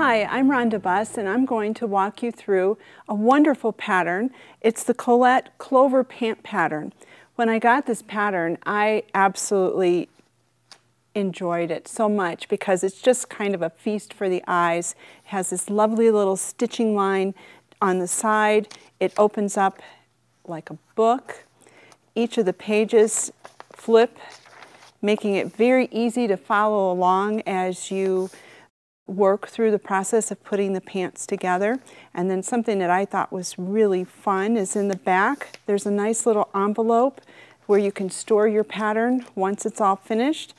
Hi, I'm Rhonda Buss and I'm going to walk you through a wonderful pattern. It's the Colette Clover Pant Pattern. When I got this pattern, I absolutely enjoyed it so much because it's just kind of a feast for the eyes. It has this lovely little stitching line on the side. It opens up like a book. Each of the pages flip, making it very easy to follow along as you work through the process of putting the pants together. And then something that I thought was really fun is in the back, there's a nice little envelope where you can store your pattern once it's all finished.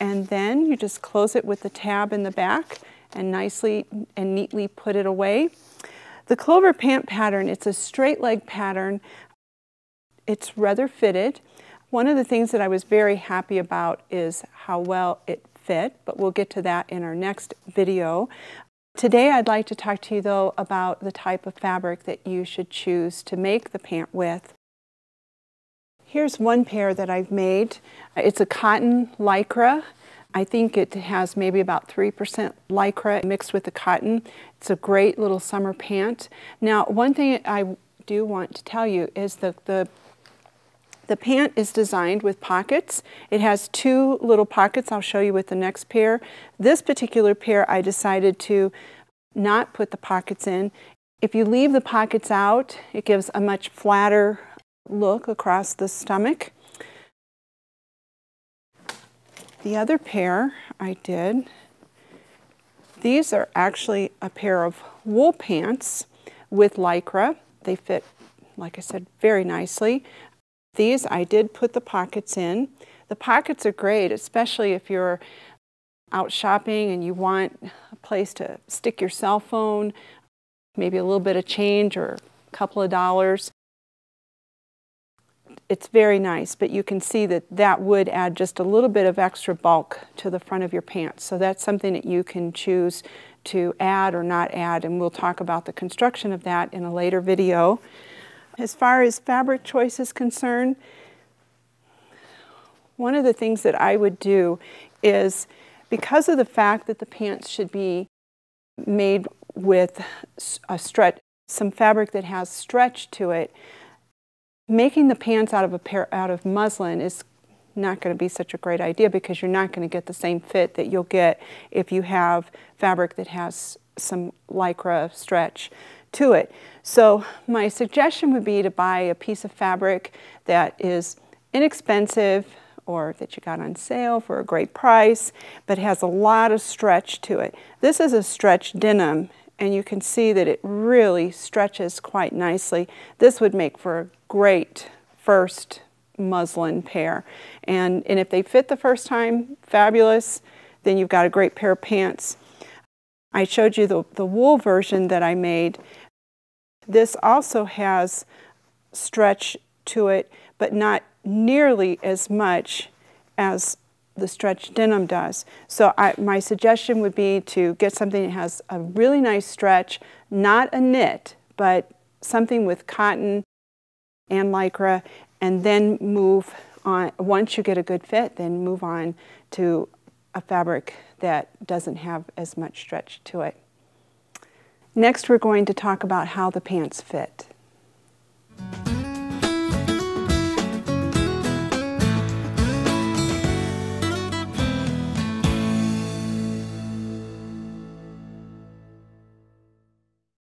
And then you just close it with the tab in the back and nicely and neatly put it away. The clover pant pattern, it's a straight leg pattern. It's rather fitted. One of the things that I was very happy about is how well it fit, but we'll get to that in our next video. Today I'd like to talk to you though about the type of fabric that you should choose to make the pant with. Here's one pair that I've made. It's a cotton lycra. I think it has maybe about 3% lycra mixed with the cotton. It's a great little summer pant. Now, one thing I do want to tell you is that the the pant is designed with pockets. It has two little pockets I'll show you with the next pair. This particular pair I decided to not put the pockets in. If you leave the pockets out, it gives a much flatter look across the stomach. The other pair I did, these are actually a pair of wool pants with Lycra. They fit, like I said, very nicely. These I did put the pockets in. The pockets are great, especially if you're out shopping and you want a place to stick your cell phone, maybe a little bit of change or a couple of dollars. It's very nice, but you can see that that would add just a little bit of extra bulk to the front of your pants. So that's something that you can choose to add or not add, and we'll talk about the construction of that in a later video. As far as fabric choice is concerned, one of the things that I would do is because of the fact that the pants should be made with a stretch, some fabric that has stretch to it, making the pants out of a pair out of muslin is not going to be such a great idea because you're not going to get the same fit that you'll get if you have fabric that has some lycra stretch to it. So my suggestion would be to buy a piece of fabric that is inexpensive or that you got on sale for a great price, but has a lot of stretch to it. This is a stretch denim, and you can see that it really stretches quite nicely. This would make for a great first muslin pair. And, and if they fit the first time, fabulous. Then you've got a great pair of pants. I showed you the, the wool version that I made. This also has stretch to it, but not nearly as much as the stretch denim does. So I, my suggestion would be to get something that has a really nice stretch, not a knit, but something with cotton and lycra, and then move on, once you get a good fit, then move on to a fabric that doesn't have as much stretch to it. Next, we're going to talk about how the pants fit.